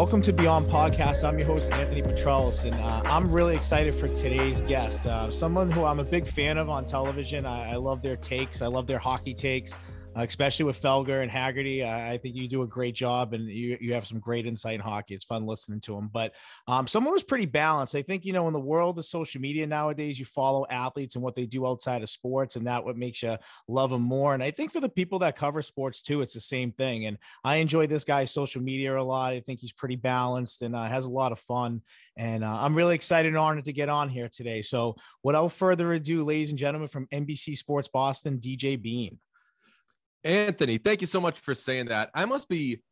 Welcome to Beyond Podcast. I'm your host, Anthony Petralis, and uh, I'm really excited for today's guest. Uh, someone who I'm a big fan of on television. I, I love their takes, I love their hockey takes especially with Felger and Haggerty. I, I, think you do a great job and you, you have some great insight in hockey. It's fun listening to them. But um, someone was pretty balanced. I think, you know, in the world of social media nowadays, you follow athletes and what they do outside of sports, and that what makes you love them more. And I think for the people that cover sports too, it's the same thing. And I enjoy this guy's social media a lot. I think he's pretty balanced and uh, has a lot of fun. And uh, I'm really excited and honored to get on here today. So without further ado, ladies and gentlemen, from NBC Sports Boston, DJ Bean. Anthony, thank you so much for saying that. I must be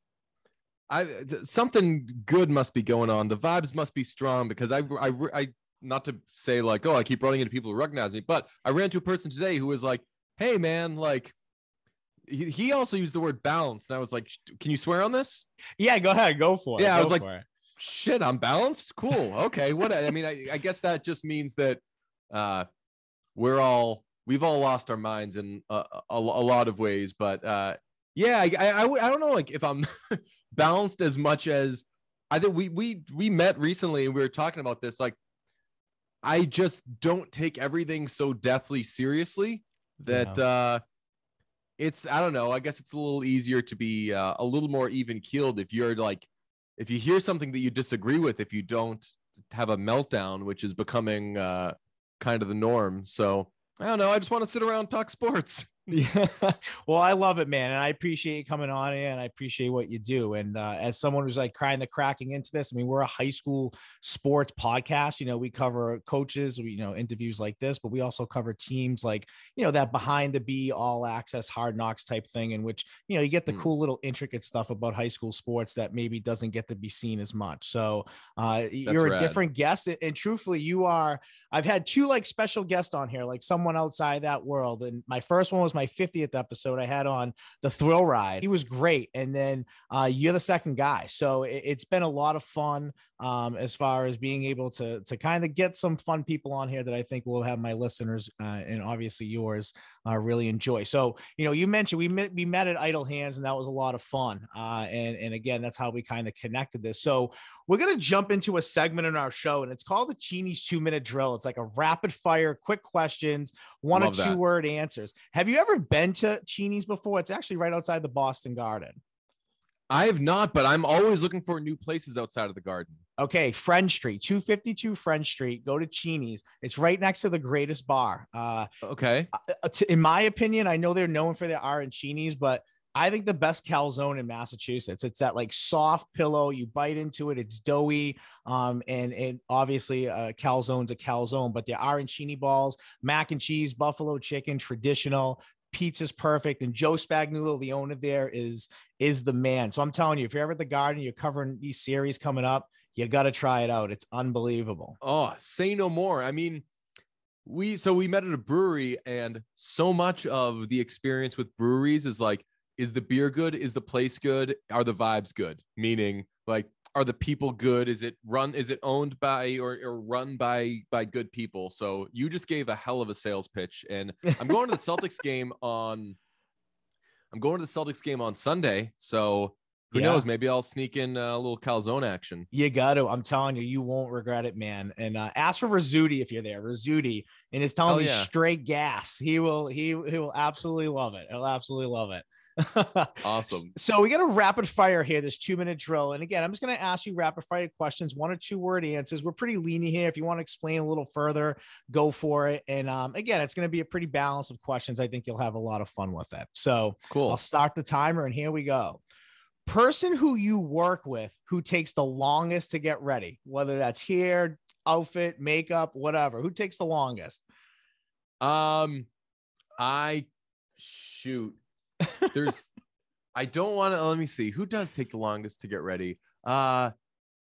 I something good must be going on. The vibes must be strong because I I I not to say like, oh, I keep running into people who recognize me, but I ran to a person today who was like, "Hey man, like he, he also used the word balance." And I was like, "Can you swear on this?" Yeah, go ahead, go for it. Yeah, go I was like, it. "Shit, I'm balanced. Cool. Okay. what I mean, I, I guess that just means that uh we're all we've all lost our minds in a, a, a lot of ways but uh yeah I, I, I don't know like if i'm balanced as much as i think we we we met recently and we were talking about this like i just don't take everything so deathly seriously that yeah. uh it's i don't know i guess it's a little easier to be uh, a little more even keeled if you're like if you hear something that you disagree with if you don't have a meltdown which is becoming uh kind of the norm so I don't know. I just want to sit around talk sports. Yeah. well, I love it, man. And I appreciate you coming on and I appreciate what you do. And uh, as someone who's like crying the cracking into this, I mean, we're a high school sports podcast. You know, we cover coaches, we, you know, interviews like this, but we also cover teams like, you know, that behind the B all access hard knocks type thing, in which, you know, you get the mm. cool little intricate stuff about high school sports that maybe doesn't get to be seen as much. So uh, you're a different guest. And truthfully, you are, I've had two like special guests on here, like someone outside that world. And my first one was my 50th episode, I had on the thrill ride. He was great. And then uh, you're the second guy. So it, has been a lot of fun um, as far as being able to, to kind of get some fun people on here that I think will have my listeners uh, and obviously yours uh, really enjoy. So, you know, you mentioned we met, we met at Idle Hands and that was a lot of fun. Uh, and, and again, that's how we kind of connected this. So we're going to jump into a segment in our show and it's called the Cheney's two minute drill. It's like a rapid fire, quick questions, one Love or two that. word answers. Have you ever been to Cheney's before? It's actually right outside the Boston Garden. I have not, but I'm always looking for new places outside of the garden. Okay, Friend Street, 252 Friend Street. Go to Cheney's. It's right next to the greatest bar. Uh, okay. Uh, uh in my opinion, I know they're known for their R and Cheney's, but I think the best calzone in Massachusetts. It's that like soft pillow. You bite into it. It's doughy. Um, and and obviously a calzone's a calzone, but there are arancini balls, mac and cheese, buffalo chicken, traditional. Pizza's perfect, and Joe Spagnuolo, the owner there, is is the man. So I'm telling you, if you're ever at the Garden, you're covering these series coming up, you got to try it out. It's unbelievable. Oh, say no more. I mean, we so we met at a brewery, and so much of the experience with breweries is like is the beer good? Is the place good? Are the vibes good? Meaning, like, are the people good? Is it run? Is it owned by or, or run by by good people? So you just gave a hell of a sales pitch, and I'm going to the Celtics game on. I'm going to the Celtics game on Sunday, so who yeah. knows? Maybe I'll sneak in a little calzone action. You got to. I'm telling you, you won't regret it, man. And uh, ask for Rizzuti if you're there. Rizzuti, and is telling me yeah. straight gas. He will. He he will absolutely love it. He'll absolutely love it awesome. So we got a rapid fire here, this two minute drill. And again, I'm just going to ask you rapid fire questions, one or two word answers. We're pretty lenient here. If you want to explain a little further, go for it. And um, again, it's going to be a pretty balance of questions. I think you'll have a lot of fun with it. So cool. I'll start the timer and here we go. Person who you work with who takes the longest to get ready, whether that's hair, outfit, makeup, whatever, who takes the longest? Um, I shoot there's I don't want to let me see who does take the longest to get ready. Uh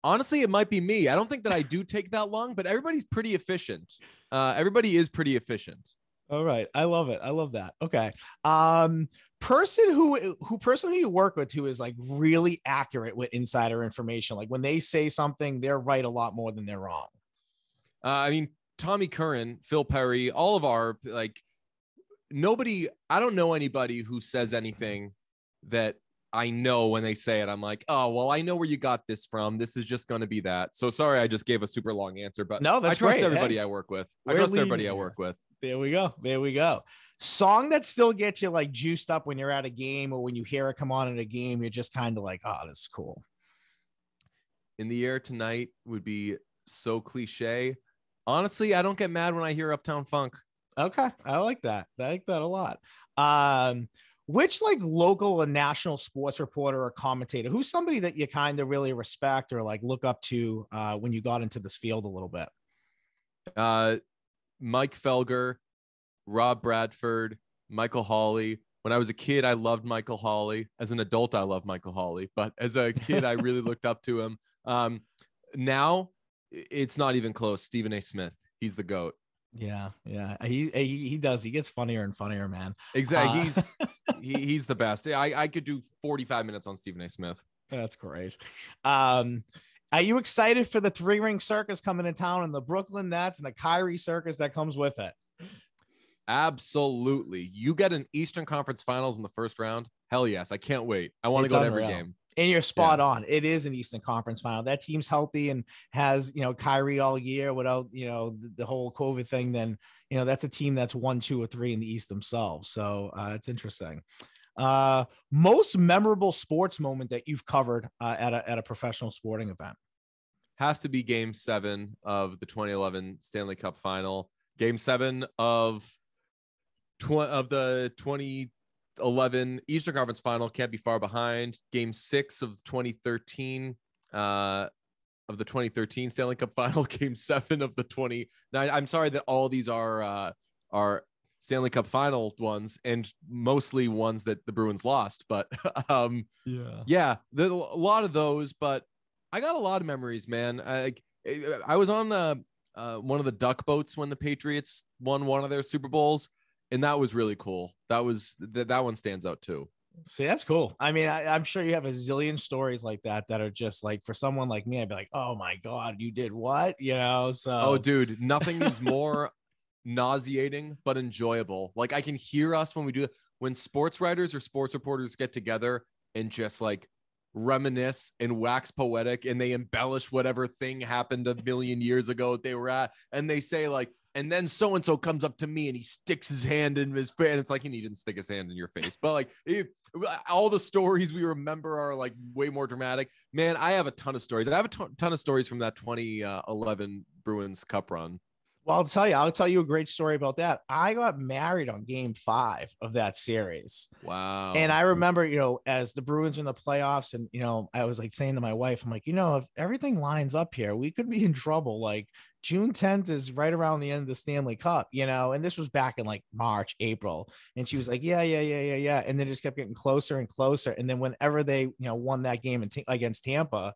honestly, it might be me. I don't think that I do take that long, but everybody's pretty efficient. Uh everybody is pretty efficient. All right. I love it. I love that. Okay. Um person who who person who you work with who is like really accurate with insider information. Like when they say something, they're right a lot more than they're wrong. Uh, I mean, Tommy Curran, Phil Perry, all of our like nobody i don't know anybody who says anything that I know when they say it, I'm like, oh well, I know where you got this from. This is just going to be that. So sorry, I just gave a super long answer, but no, that's I trust great. everybody Hey, I work with. I trust everybody I work with. There we go. There we go. Song that still gets you like juiced up when you're at a game or when you hear it come on in a game, you're just kind of like, oh, this is cool. In the air tonight would be so cliche. Honestly, I don't get mad when I hear Uptown Funk. Okay. I like that. I like that a lot. Um, which like local and national sports reporter or commentator, who's somebody that you kind of really respect or like look up to uh, when you got into this field a little bit? Uh, Mike Felger, Rob Bradford, Michael Holley. When I was a kid, I loved Michael Holley. As an adult, I love Michael Holley, but as a kid, I really looked up to him. Um, now it's not even close. Stephen A. Smith, he's the goat. Yeah. Yeah. He, he, he does. He gets funnier and funnier, man. Exactly. Uh, he's he, he's the best. I, I could do 45 minutes on Stephen A. Smith. That's great. Um, are you excited for the three ring circus coming to town and the Brooklyn Nets and the Kyrie circus that comes with it? Absolutely. You get an Eastern Conference Finals in the first round. Hell yes. I can't wait. I want to go to every game. And you're spot on. It is an Eastern Conference final. That team's healthy and has, you know, Kyrie all year without, you know, the, the whole COVID thing. Then, you know, that's a team that's one, two, or three in the East themselves. So uh, it's interesting. Uh, most memorable sports moment that you've covered uh, at, a, at a professional sporting event? has to be game seven of the 2011 Stanley Cup final. Game seven of tw- of the 2011 Eastern Conference final can't be far behind. Game six of 2013 uh, of the 2013 Stanley Cup final. Game seven of the 20. Now, I'm sorry that all these are uh, are Stanley Cup final ones and mostly ones that the Bruins lost, but um, Yeah. yeah, a lot of those, but I got a lot of memories, man. I I was on uh, uh, one of the duck boats when the Patriots won one of their Super Bowls, and that was really cool. That was that that one stands out too. See, that's cool. I mean, I, I'm sure you have a zillion stories like that that are just like for someone like me, I'd be like, oh my God, you did what? You know, so Oh, dude, nothing is more nauseating but enjoyable. Like I can hear us when we do when sports writers or sports reporters get together and just like reminisce and wax poetic and they embellish whatever thing happened a million years ago they were at and they say like and then so and so comes up to me and he sticks his hand in his face and it's like he didn't stick his hand in your face but like it, all the stories we remember are like way more dramatic man i have a ton of stories i have a ton ton of stories from that 2011 bruins cup run Well, I'll tell you, I'll tell you a great story about that. I got married on game five of that series. wow And I remember, you know, as the Bruins were in the playoffs, and, you know, I was like saying to my wife, I'm like, you know, if everything lines up here, we could be in trouble. Like June 10th is right around the end of the Stanley Cup, you know, and this was back in like March, April. And she was like, yeah, yeah, yeah, yeah, yeah. And then just kept getting closer and closer. And then whenever they, you know, won that game in t- against Tampa,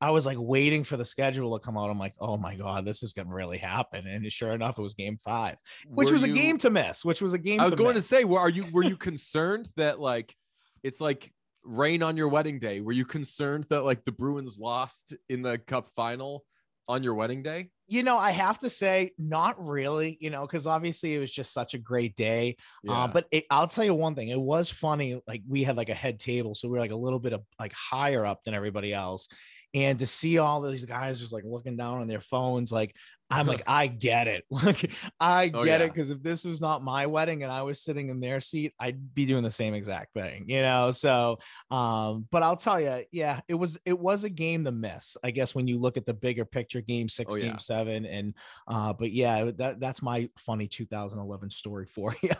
I was like waiting for the schedule to come out. I'm like, oh my God, this is going to really happen. And sure enough, it was game five, which Were was a game to miss, which was a game I was to going miss. to say, were are you were you concerned that like it's like rain on your wedding day? Were you concerned that like the Bruins lost in the cup final on your wedding day? you know, I have to say, not really, you know, because obviously it was just such a great day. Uh, but it, I'll tell you one thing, it was funny. Like we had like a head table, so we were like a little bit of like higher up than everybody else. And to see all these guys just like looking down on their phones, like I'm like, I get it. Like I Oh, get it. Because if this was not my wedding and I was sitting in their seat, I'd be doing the same exact thing, you know. So um, but I'll tell you, yeah, it was it was a game to miss, I guess, when you look at the bigger picture, game six, Oh, game yeah. seven. And uh, but yeah, that that's my funny 2011 story for you.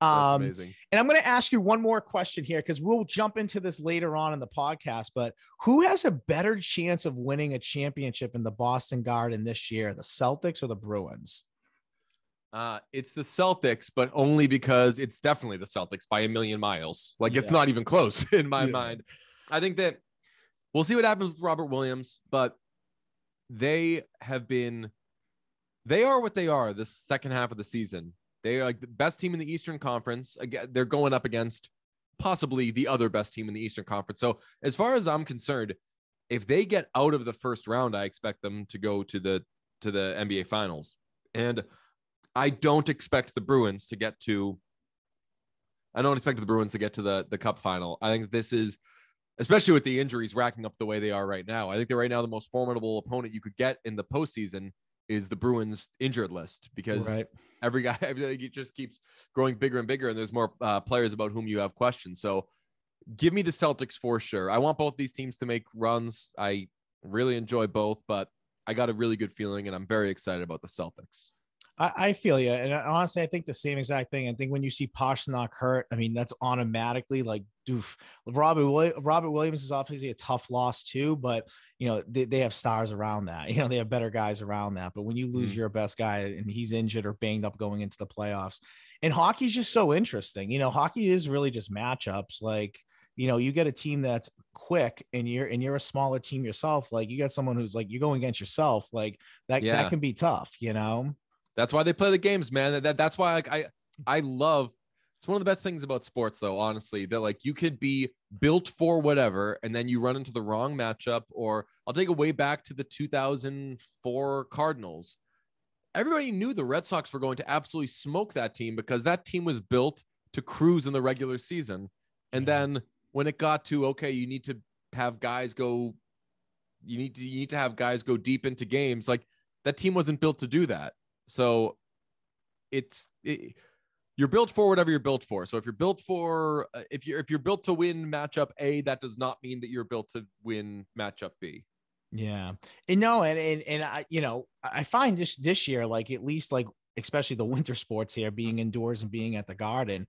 Um, amazing. and I'm going to ask you one more question here because we'll jump into this later on in the podcast. But who has a better chance of winning a championship in the Boston Garden this year, the Celtics or the Bruins? Uh, it's the Celtics, but only because it's definitely the Celtics by a million miles. Like it's Yeah. not even close in my Yeah. mind. I think that we'll see what happens with Robert Williams, but they have been, they are what they are this second half of the season. They are like the best team in the Eastern Conference. Again, they're going up against possibly the other best team in the Eastern Conference. So as far as I'm concerned, if they get out of the first round, I expect them to go to the to the NBA Finals. And I don't expect the Bruins to get to I don't expect the Bruins to get to the the Cup final. I think this is, especially with the injuries racking up the way they are right now. I think that right now the most formidable opponent you could get in the postseason is the Bruins injured list because Right. every guy it just keeps growing bigger and bigger, and there's more uh, players about whom you have questions. So, give me the Celtics for sure. I want both these teams to make runs. I really enjoy both, but I got a really good feeling, and I'm very excited about the Celtics. I, I feel you, and honestly, I think the same exact thing. I think when you see Pastrnak hurt, I mean that's automatically like, doof. Robert Robert Williams is obviously a tough loss too, but you know they, they have stars around that. You know they have better guys around that. But when you lose Mhm. your best guy and he's injured or banged up going into the playoffs, and hockey's just so interesting. You know, hockey is really just matchups. Like you know, you get a team that's quick and you're and you're a smaller team yourself. Like you got someone who's like you're going against yourself. Like that Yeah. that can be tough. You know. That's why they play the games, man. That, that that's why like I I love it's one of the best things about sports though, honestly, that like you could be built for whatever and then you run into the wrong matchup or I'll take it way back to the 2004 Cardinals. Everybody knew the Red Sox were going to absolutely smoke that team because that team was built to cruise in the regular season. And Yeah. then when it got to okay, you need to have guys go you need to you need to have guys go deep into games like that team wasn't built to do that. So it's it, you're built for whatever you're built for. So if you're built for uh, if you're if you're built to win matchup A, that does not mean that you're built to win matchup B. Yeah. And no, and and and I, you know, I find this this year, like at least like especially the winter sports here, being indoors and being at the garden,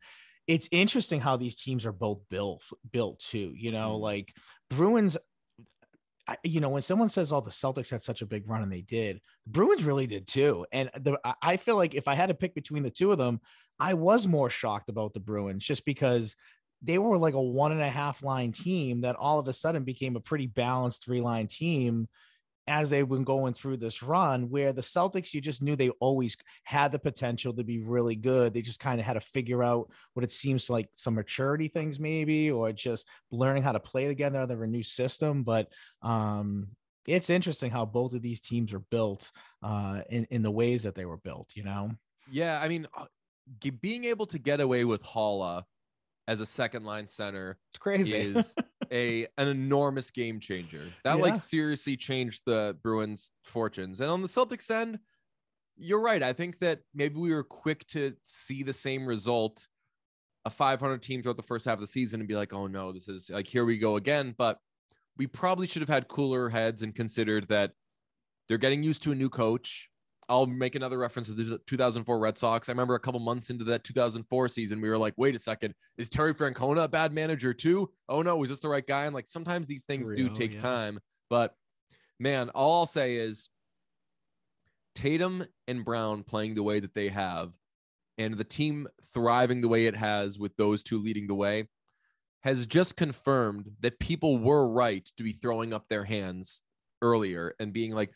it's interesting how these teams are both built built too. You know, Mhm. like Bruins. I, you know, when someone says, "Oh, the Celtics had such a big run," and they did, the Bruins really did too. And the I feel like if I had to pick between the two of them, I was more shocked about the Bruins just because they were like a one and a half line team that all of a sudden became a pretty balanced three line team as they've been going through this run where the Celtics, you just knew they always had the potential to be really good. They just kind of had to figure out what it seems like some maturity things, maybe, or just learning how to play together under a new system. But um, it's interesting how both of these teams are built uh, in, in the ways that they were built, you know? Yeah, I mean, uh, being able to get away with Haula as a second line center It's crazy. is a an enormous game changer. That Yeah. like seriously changed the Bruins' fortunes. And on the Celtics end, you're right. I think that maybe we were quick to see the same result, a 500 team throughout the first half of the season, and be like, "Oh no, this is like here we go again." But we probably should have had cooler heads and considered that they're getting used to a new coach. I'll make another reference to the 2004 Red Sox. I remember a couple months into that 2004 season, we were like, wait a second, is Terry Francona a bad manager too? Oh no, is this the right guy? And like sometimes these things do take yeah. time. But man, all I'll say is Tatum and Brown playing the way that they have and the team thriving the way it has with those two leading the way has just confirmed that people were right to be throwing up their hands earlier and being like,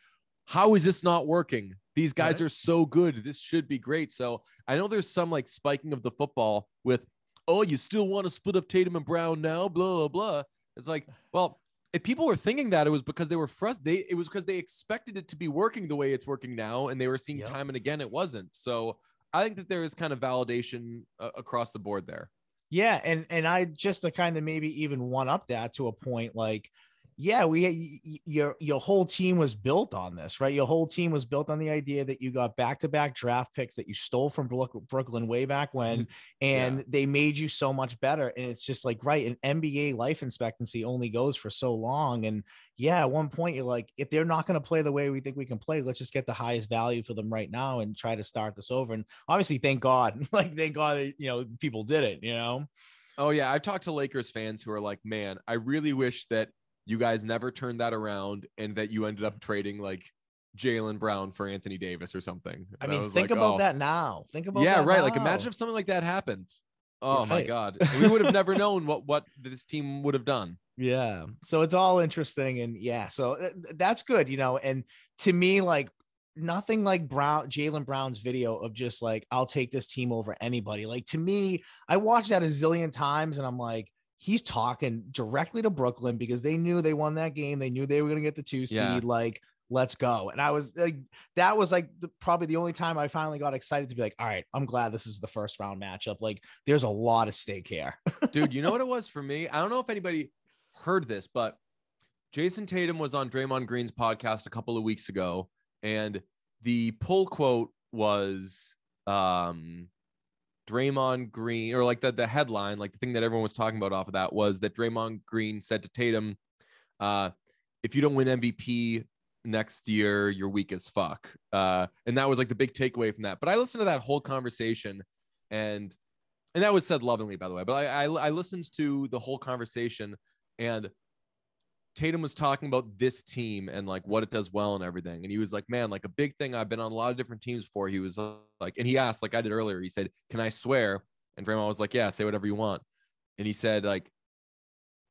how is this not working? These guys Right. are so good. This should be great. So I know there's some like spiking of the football with, oh, you still want to split up Tatum and Brown now? Blah, blah, blah. It's like, well, if people were thinking that, it was because they were frustrated. They, it was because they expected it to be working the way it's working now, and they were seeing Yep. time and again it wasn't. So I think that there is kind of validation uh, across the board there. Yeah, and and I just to kind of maybe even one up that to a point like yeah, we your your whole team was built on this, right? Your whole team was built on the idea that you got back-to-back draft picks that you stole from Brooklyn way back when mm-hmm. and they made you so much better and it's just like right, an NBA life expectancy only goes for so long and yeah, at one point you're like if they're not going to play the way we think we can play, let's just get the highest value for them right now and try to start this over and obviously thank God, like thank God that, you know, people did it, you know. Oh yeah, I've talked to Lakers fans who are like, "Man, I really wish that you guys never turned that around and that you ended up trading like Jaylen Brown for Anthony Davis or something." I mean, was think like, about "Oh." that now. Think about Yeah, right. Like imagine if something like that happened. Oh my god, we would have never known what what this team would have done. Yeah. So it's all interesting. And yeah, so th- th- that's good, you know. And to me, like nothing like Brown, Jaylen Brown's video of just like, I'll take this team over anybody. Like to me, I watched that a zillion times and I'm like, he's talking directly to Brooklyn because they knew they won that game. They knew they were going to get the two seed. Yeah. Like, let's go. And I was like, that was like the, probably the only time I finally got excited to be like, all right, I'm glad this is the first round matchup. Like, there's a lot of stake here. Dude, you know what it was for me? I don't know if anybody heard this, but Jayson Tatum was on Draymond Green's podcast a couple of weeks ago, and the pull quote was um Draymond Green, or like the, the headline, like the thing that everyone was talking about off of that was that Draymond Green said to Tatum, uh, if you don't win MVP next year, you're weak as fuck. Uh, and that was like the big takeaway from that. But I listened to that whole conversation and and that was said lovingly, by the way. But I, I, I listened to the whole conversation and Tatum was talking about this team and like what it does well and everything. And he was like, man, like a big thing. I've been on a lot of different teams before. He was uh, like, and he asked, like I did earlier, he said, Can I swear? And Draymond was like, Yeah, say whatever you want. And he said, like,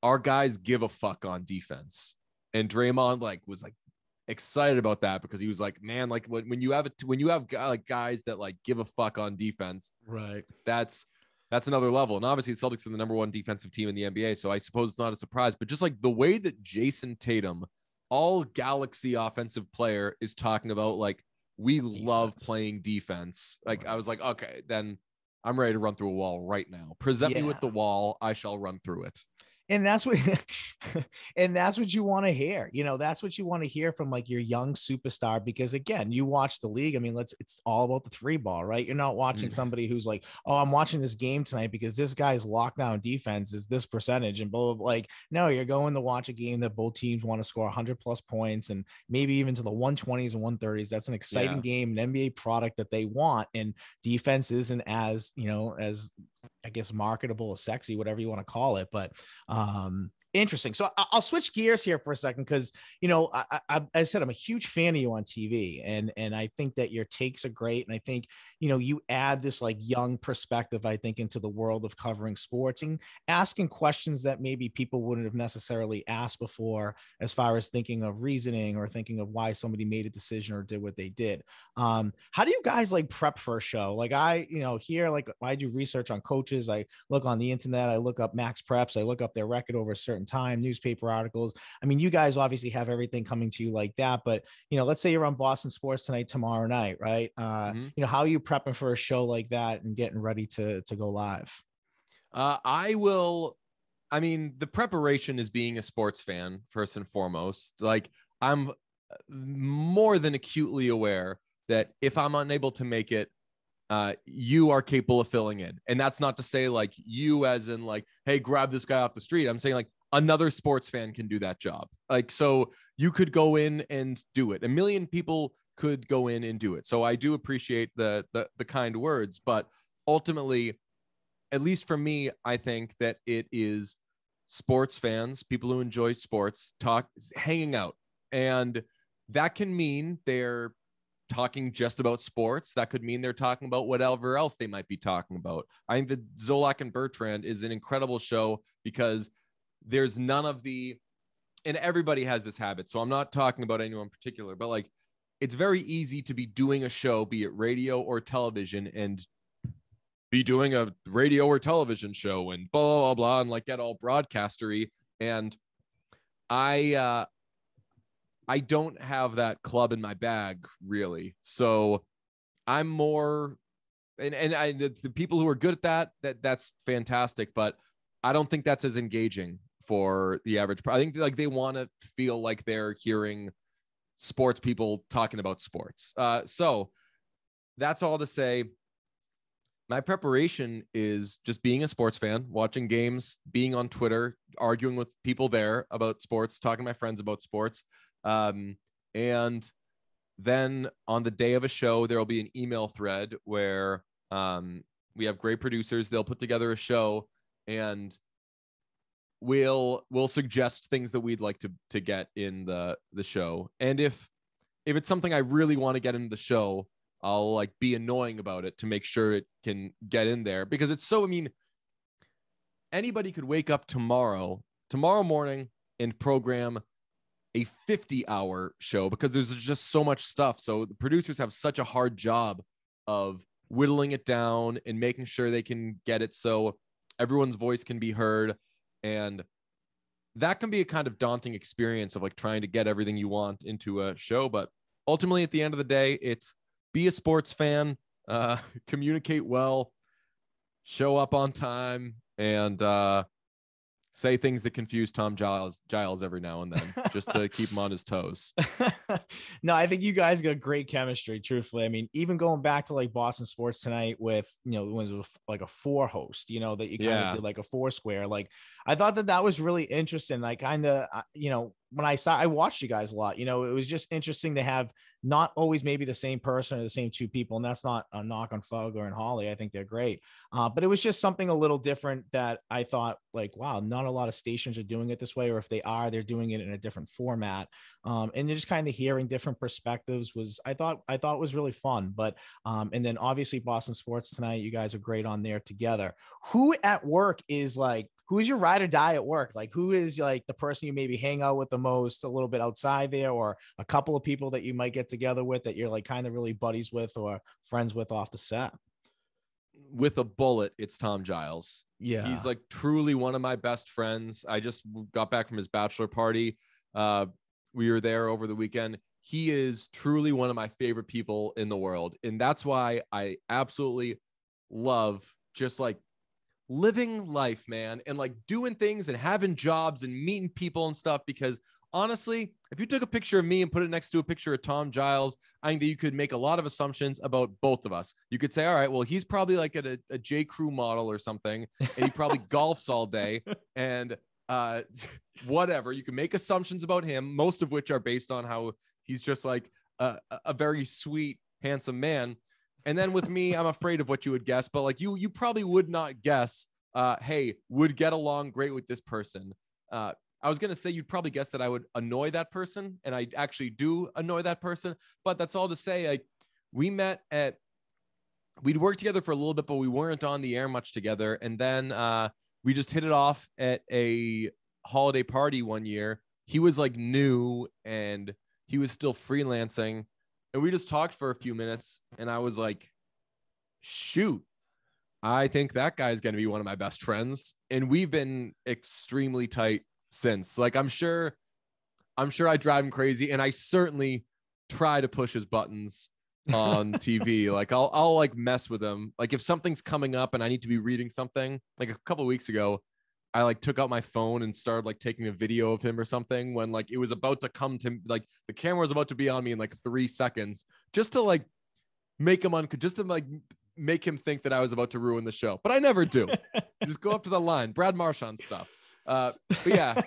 our guys give a fuck on defense. And Draymond like was like excited about that because he was like, man, like when, when you have it, when you have like guys that like give a fuck on defense, right? That's that's another level. And obviously, the Celtics are the number one defensive team in the NBA. So I suppose it's not a surprise. But just like the way that Jayson Tatum, all galaxy offensive player, is talking about like, we defense. love playing defense. Like, right. I was like, okay, then I'm ready to run through a wall right now. Present yeah. me with the wall. I shall run through it and that's what and that's what you want to hear you know that's what you want to hear from like your young superstar because again you watch the league i mean let's it's all about the three ball right you're not watching mm. somebody who's like oh i'm watching this game tonight because this guy's lockdown defense is this percentage and blah, blah, blah. like no you're going to watch a game that both teams want to score 100 plus points and maybe even to the 120s and 130s that's an exciting yeah. game an nba product that they want and defense isn't as you know as I guess marketable or sexy, whatever you want to call it. But um, interesting. So I'll switch gears here for a second because you know I, I, I, said I'm a huge fan of you on TV, and and I think that your takes are great, and I think you know you add this like young perspective I think into the world of covering sports and asking questions that maybe people wouldn't have necessarily asked before, as far as thinking of reasoning or thinking of why somebody made a decision or did what they did. Um, how do you guys like prep for a show? Like I, you know, here like I do research on coaches, I look on the internet, I look up Max Preps, I look up their record over a certain time, newspaper articles. I mean, you guys obviously have everything coming to you like that, but you know, let's say you're on Boston Sports tonight, tomorrow night, right? Uh, mm-hmm. You know, how are you prepping for a show like that and getting ready to to go live? Uh, I will. I mean, the preparation is being a sports fan first and foremost. Like, I'm more than acutely aware that if I'm unable to make it, uh, you are capable of filling in. And that's not to say like you as in like, hey, grab this guy off the street. I'm saying like another sports fan can do that job. Like, so you could go in and do it. A million people could go in and do it. So I do appreciate the the, the kind words, but ultimately, at least for me, I think that it is sports fans, people who enjoy sports, talk hanging out. And that can mean they're talking just about sports. That could mean they're talking about whatever else they might be talking about. I think the Zolak and Bertrand is an incredible show because there's none of the and everybody has this habit so i'm not talking about anyone in particular but like it's very easy to be doing a show be it radio or television and be doing a radio or television show and blah blah blah, and like get all broadcastery. And i uh i don't have that club in my bag really. So i'm more and and I, the, the people who are good at that that that's fantastic but i don't think that's as engaging for the average. I think like they want to feel like they're hearing sports people talking about sports. Uh, so that's all to say. My preparation is just being a sports fan, watching games, being on Twitter, arguing with people there about sports, talking to my friends about sports. Um, and then on the day of a show, there will be an email thread where um, we have great producers. They'll put together a show and we'll we'll suggest things that we'd like to to get in the the show. And if if it's something i really want to get into the show i'll like be annoying about it to make sure it can get in there. Because it's so i mean anybody could wake up tomorrow tomorrow morning and program a 50 hour show because there's just so much stuff. So the producers have such a hard job of whittling it down and making sure they can get it so everyone's voice can be heard and that can be a kind of daunting experience of like trying to get everything you want into a show. But ultimately, at the end of the day, it's be a sports fan, uh, communicate well, show up on time, and uh, say things that confuse Tom Giles Giles every now and then, just to keep him on his toes. no, I think you guys got great chemistry. Truthfully, I mean, even going back to like Boston Sports tonight with you know it was like a four host, you know that you kind yeah. of did like a four square. Like I thought that that was really interesting. Like kind of uh, you know when I saw I watched you guys a lot, you know, it was just interesting to have not always maybe the same person or the same two people. And that's not a knock on Felger and Holley. I think they're great. Uh, but it was just something a little different that I thought like, wow, not a lot of stations are doing it this way, or if they are, they're doing it in a different format. Um, and just kind of hearing different perspectives was I thought I thought was really fun. But um, and then obviously Boston Sports tonight, you guys are great on there together. Who at work is like who is your ride or die at work? Like, who is like the person you maybe hang out with the most a little bit outside there, or a couple of people that you might get together with that you're like kind of really buddies with or friends with off the set? With a bullet, it's Tom Giles. Yeah. He's like truly one of my best friends. I just got back from his bachelor party. Uh, we were there over the weekend. He is truly one of my favorite people in the world. And that's why I absolutely love just like living life, man, and like doing things and having jobs and meeting people and stuff. Because honestly, if you took a picture of me and put it next to a picture of Tom Giles, I think that you could make a lot of assumptions about both of us. You could say, all right, well, he's probably like a, a J. Crew model or something, and he probably golfs all day and uh, whatever. You can make assumptions about him, most of which are based on how he's just like a, a very sweet, handsome man. And then with me, I'm afraid of what you would guess, but like you, you probably would not guess. Uh, hey, would get along great with this person. Uh, I was gonna say you'd probably guess that I would annoy that person, and I actually do annoy that person. But that's all to say, like we met at, we'd worked together for a little bit, but we weren't on the air much together. And then uh, we just hit it off at a holiday party one year. He was like new and he was still freelancing and we just talked for a few minutes and i was like shoot i think that guy's going to be one of my best friends and we've been extremely tight since like i'm sure i'm sure i drive him crazy and i certainly try to push his buttons on TV. Like I'll I'll like mess with him. Like if something's coming up and I need to be reading something, like a couple weeks ago, I like took out my phone and started like taking a video of him or something when like it was about to come to like the camera was about to be on me in like three seconds just to like make him un just to like make him think that I was about to ruin the show. But I never do. just go up to the line, Brad Marchand stuff. Uh, but yeah.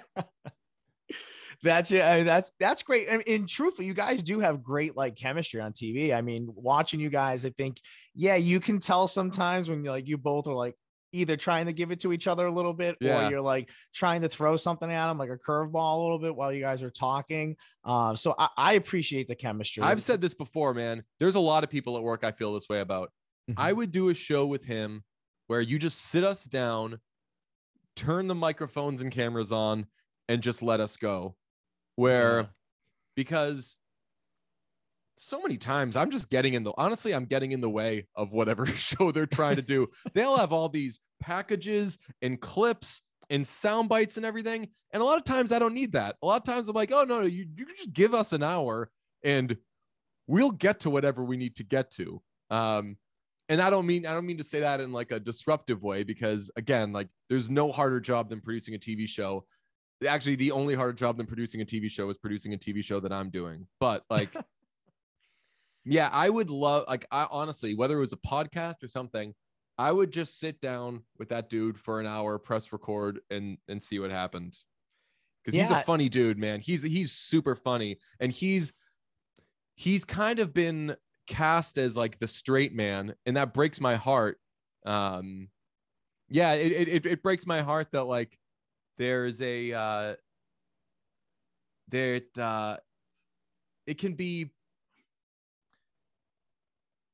that's it. I mean, that's that's great. I mean, and truthfully, you guys do have great like chemistry on TV. I mean, watching you guys, I think, yeah, you can tell sometimes when you like you both are like, either trying to give it to each other a little bit yeah. or you're like trying to throw something at them like a curveball a little bit while you guys are talking um so I, I, appreciate the chemistry i've said this before man there's a lot of people at work i feel this way about mm-hmm. i would do a show with him where you just sit us down turn the microphones and cameras on and just let us go where yeah. because so many times I'm just getting in the honestly, I'm getting in the way of whatever show they're trying to do. They'll have all these packages and clips and sound bites and everything. And a lot of times I don't need that. A lot of times I'm like, oh no, no, you, you just give us an hour and we'll get to whatever we need to get to. Um, and I don't mean I don't mean to say that in like a disruptive way because again, like there's no harder job than producing a TV show. Actually, the only harder job than producing a TV show is producing a TV show that I'm doing. But like Yeah, I would love like I honestly, whether it was a podcast or something, I would just sit down with that dude for an hour, press record, and and see what happened. Because yeah. he's a funny dude, man. He's he's super funny, and he's he's kind of been cast as like the straight man, and that breaks my heart. Um, yeah, it it it breaks my heart that like there's a uh, that uh, it can be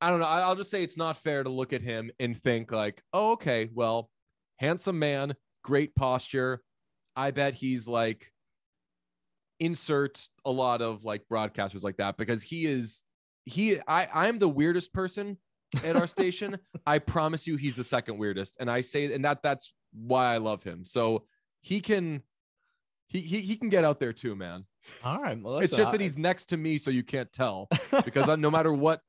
I don't know. I'll just say it's not fair to look at him and think like, oh, okay, well, handsome man, great posture. I bet he's like insert a lot of like broadcasters like that because he is he I I'm the weirdest person at our station. I promise you he's the second weirdest. And I say and that that's why I love him. So he can he he, he can get out there too, man. All right. Well, it's just that he's next to me, so you can't tell because I, no matter what,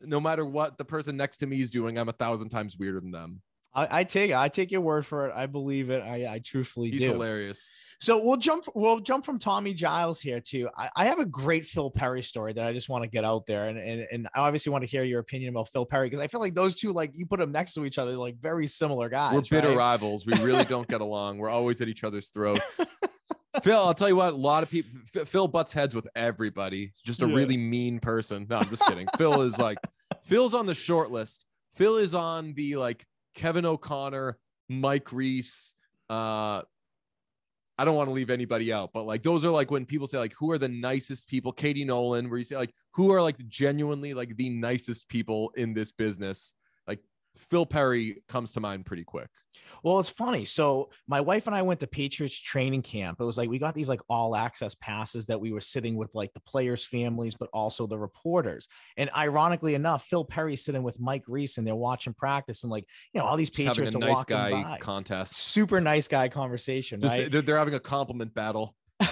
no matter what the person next to me is doing, I'm a thousand times weirder than them. I, I take. I take your word for it. I believe it. I, I truthfully He's do. hilarious. So we'll jump. We'll jump from Tommy Giles here too. I, I have a great Phil Perry story that I just want to get out there, and and, and I obviously want to hear your opinion about Phil Perry because I feel like those two, like you put them next to each other, like very similar guys. We're bitter right? rivals. We really don't get along. We're always at each other's throats. Phil, I'll tell you what, a lot of people, F- Phil butts heads with everybody. Just a Yeah. really mean person. No, I'm just kidding. Phil is like, Phil's on the short list. Phil is on the like Kevin O'Connor, Mike Reiss. Uh, I don't want to leave anybody out, but like those are like when people say like who are the nicest people, Katie Nolan, where you say like who are like genuinely like the nicest people in this business. Phil Perry comes to mind pretty quick. Well, it's funny. So my wife and I went to Patriots training camp. It was like we got these like all access passes that we were sitting with like the players' families, but also the reporters. And ironically enough, Phil Perry's sitting with Mike Reiss and they're watching practice and like you know all these having Patriots a nice walking guy by. contest. Super nice guy conversation, Just right? they're having a compliment battle.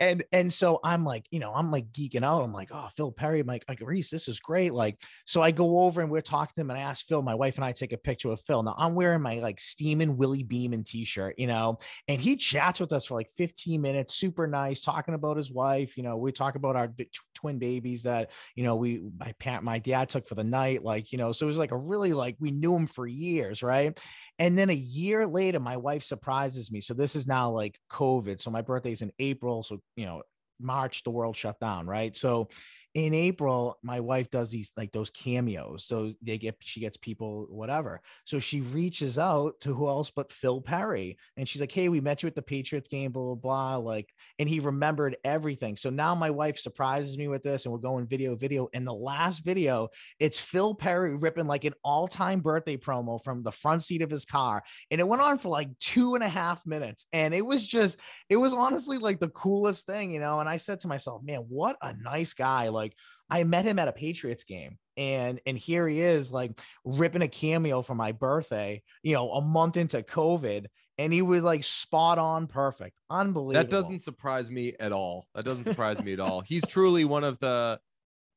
and and so I'm like, you know, I'm like geeking out. I'm like, oh, Phil Perry, I'm like, like Reiss, this is great. Like, so I go over and we're talking to him, and I ask Phil, my wife and I take a picture of Phil. Now I'm wearing my like steaming Willie Beamen t-shirt, you know, and he chats with us for like 15 minutes, super nice, talking about his wife. You know, we talk about our tw- twin babies that you know we my parent, my dad took for the night, like you know, so it was like a really like we knew him for years, right? And then a year later, my wife surprises me. So this is now like COVID. So my birthday's in April. So, you know, March, the world shut down, right? So in April, my wife does these like those cameos. So they get, she gets people, whatever. So she reaches out to who else but Phil Perry. And she's like, Hey, we met you at the Patriots game, blah, blah, blah. Like, and he remembered everything. So now my wife surprises me with this and we're going video, video. And the last video, it's Phil Perry ripping like an all time birthday promo from the front seat of his car. And it went on for like two and a half minutes. And it was just, it was honestly like the coolest thing, you know. And I said to myself, man, what a nice guy. Like, I met him at a Patriots game. And and here he is like ripping a cameo for my birthday, you know, a month into COVID. And he was like spot on perfect. Unbelievable. That doesn't surprise me at all. That doesn't surprise me at all. He's truly one of the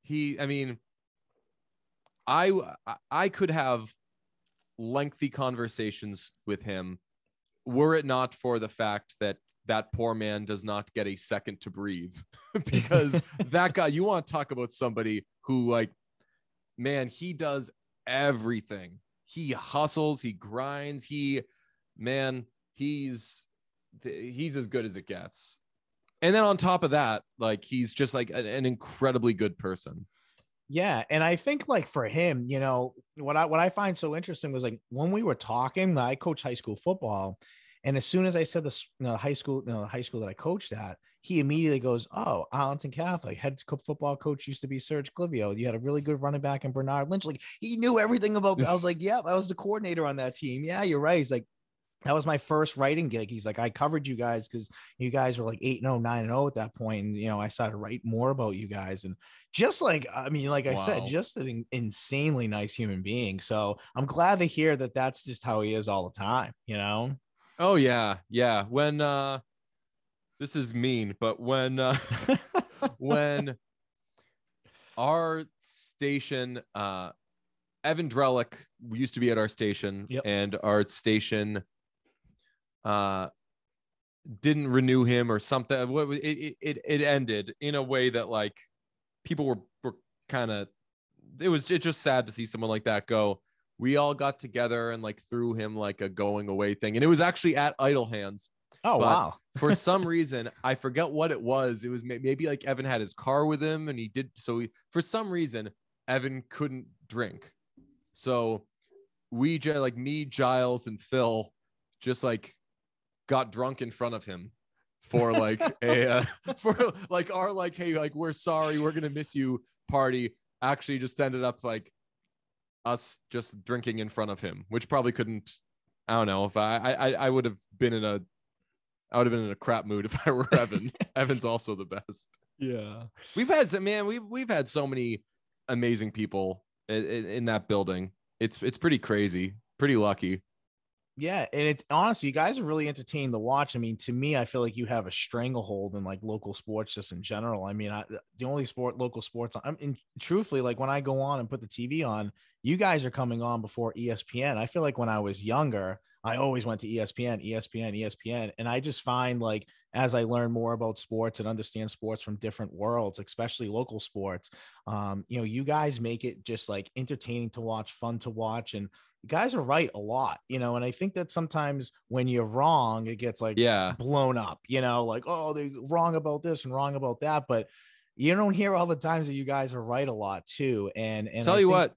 he I mean I- I could have lengthy conversations with him were it not for the fact that that poor man does not get a second to breathe because that guy you want to talk about somebody who like man he does everything. He hustles he grinds he man he's he's as good as it gets. And then on top of that like he's just like an, an incredibly good person Yeah, and I think like for him, you know, what I what I find so interesting was like when we were talking, I coach high school football, and as soon as I said the you know, high school, you know, high school that I coached at, he immediately goes, "Oh, Arlington Catholic head football coach used to be Serge Clivio. You had a really good running back in Bernard Lynch. Like he knew everything about. I was like, yeah, I was the coordinator on that team. Yeah, you're right. He's like, that was my first writing gig. He's like, I covered you guys because you guys were like 8 0, 9 0 at that point. And, you know, I started to write more about you guys. And just like, I mean, like I said, just an insanely nice human being. So I'm glad to hear that that's just how he is all the time, you know? oh yeah yeah when uh this is mean but when uh when our station uh evan drellich used to be at our station Yep. and our station uh didn't renew him or something. What it, it it it ended in a way that like people were were kind of it was it's just sad to see someone like that go. We all got together and like threw him like a going away thing and it was actually at idle hands. Oh, But- wow. for some reason i forget what it was. It was maybe like evan had his car with him and he did so he, for some reason evan couldn't drink. So we like me giles and phil just like got drunk in front of him for like a uh, for like our like hey like we're sorry we're gonna miss you party actually just ended up like us just drinking in front of him which probably couldn't i don't know if i i i would have been in a I would have been in a crap mood if I were Evan. Evan's also the best. Yeah. We've had some man. We've we've had so many amazing people in, in, in that building. It's it's pretty crazy. Pretty lucky. Yeah, and it's honestly, you guys are really entertaining to watch. I mean, to me, I feel like you have a stranglehold in like local sports just in general. I mean, I, the only sport, local sports, I'm in, truthfully, like when I go on and put the TV on, you guys are coming on before ESPN. I feel like when I was younger, I always went to ESPN, ESPN, ESPN. And I just find like as I learn more about sports and understand sports from different worlds, especially local sports, um, you know, you guys make it just like entertaining to watch, fun to watch. And you guys are right a lot, you know, and I think that sometimes when you're wrong, it gets like yeah blown up, you know, like, oh, they're wrong about this and wrong about that. But you don't hear all the times that you guys are right a lot too. And and tell I you think, what,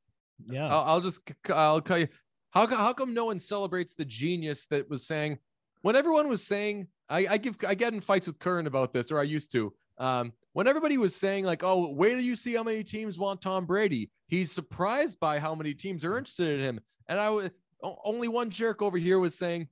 yeah, I'll, I'll just I'll tell you how how come no one celebrates the genius that was saying when everyone was saying I, I give I get in fights with Curran about this or I used to um when everybody was saying like oh wait till you see how many teams want Tom Brady. He's surprised by how many teams are interested in him. And I was only one jerk over here was saying